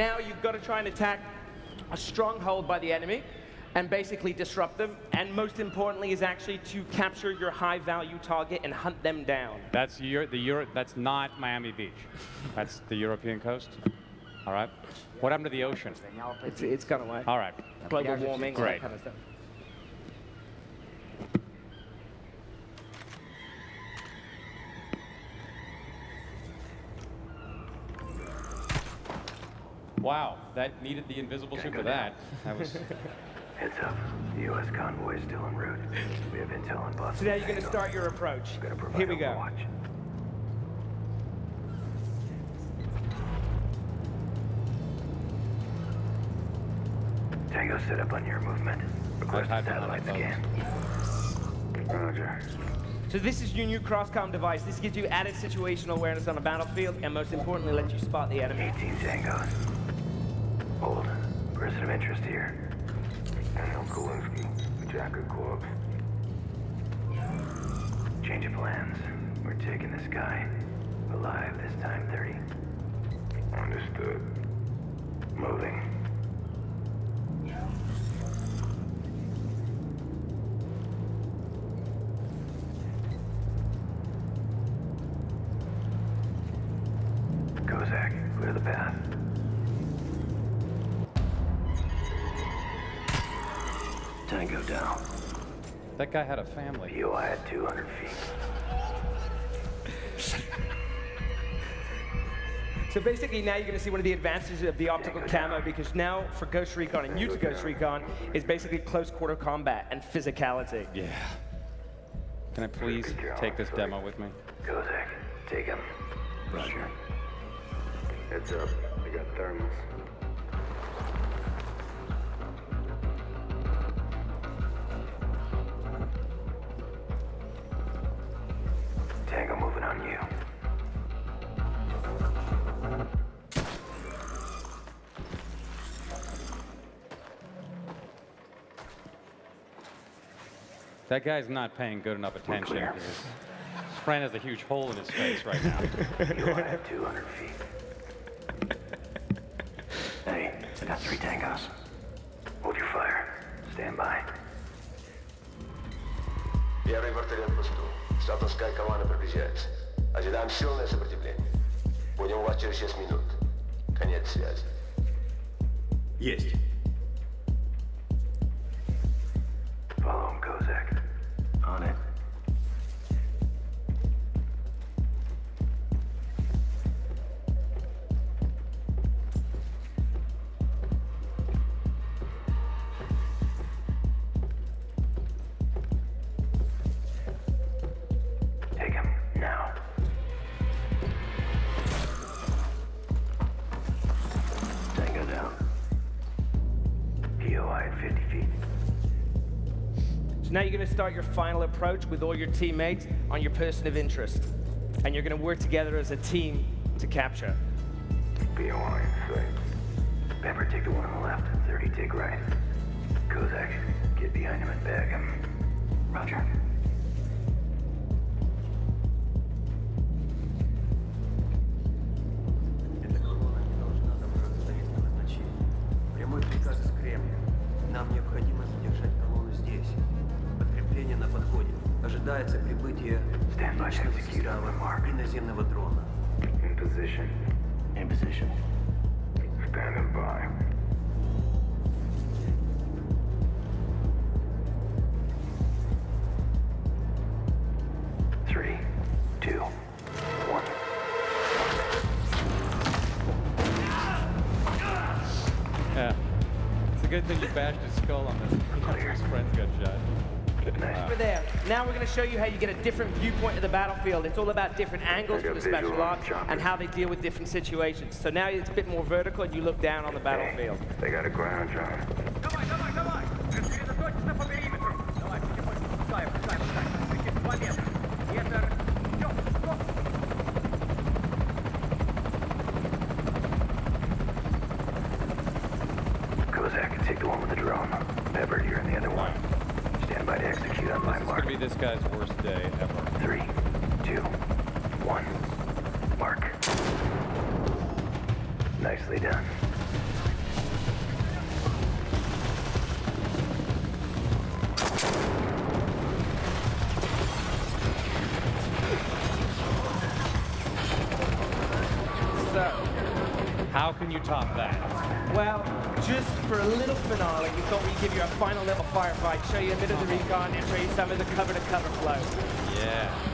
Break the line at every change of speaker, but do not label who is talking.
Now you've got to try and attack a stronghold by the enemy and basically disrupt them. And most importantly is actually to capture your high value target and hunt them down.
That's Euro the Euro that's not Miami Beach. That's the European coast. All right. What happened to the ocean?
It's, it's gone away.
All right.
Global warming, all that
Great.
kind of
Wow, that needed the invisible suit for that. That was
Heads up. The U.S. convoy is still en route. We have intel on possible.
So now you're going to start your approach. Here we go.
overwatch. Tango set up on your movement. Request
I've
a
had one on
satellite scan. Roger.
So this is your new crosscom device. This gives you added situational awareness on the battlefield and most importantly lets you spot the enemy.
18 tangos. Hold. Person of interest here. Daniel Kowalski, Jacket Corps. Change of plans. We're taking this guy. Alive this time, 30. Understood. Moving. Kozak, clear the path. Tango down.
that guy had a family.
POI at 200 feet.
So basically now you're going to see one of the advantages of the optical camo because now for Ghost Recon and new to Ghost Recon is basically close quarter combat and physicality.
Yeah. Can I please take this demo with me?
Kozak, take him. Roger. Heads up. we got thermals.
That guy's not paying good enough attention.
clear.
His, his friend has a huge hole in his face right now.
POI at 200 feet. Hey, I got three tangos. Hold your fire. Stand by.
Первый вертолет в посту. Статовская команда приближается. Ожидаем сильное сопротивление. Будем у вас через 6 минут. Конец связи.
Есть.
Now
you're going to start your final approach with all your teammates on your person of interest. And you're going to work together as a team to capture.
POI in. Pepper, take the one on the left. 30, take right. Kozak, get behind him and bag him. Roger. mark.
и наземного дрона.
In position. In position. Standing by. Three, two, one.
Yeah. It's a good thing you bashed his skull on this. His friends got shot.
Nice.
Over there. Now we're going to show you how you get a different viewpoint of the battlefield. It's all about different angles
I
for
got
the special
visual on
ops
chopper.
and how they deal with different situations. So now it's a bit more vertical and you look down on the battlefield.
They got a ground drone.
Давай, давай, давай! Сосредоточься по периметру! Давай, потихоньку пускаем, пускаем, пускаем. Прикид два
Execute on my
This is
mark.
gonna be this guy's worst day ever.
Three, two, one. Mark. Nicely done.
How can you top that?
Well, just for a little finale, we thought we'd give you a final level firefight, show you a bit of the recon, and show you some of the cover-to-cover flow.
Yeah.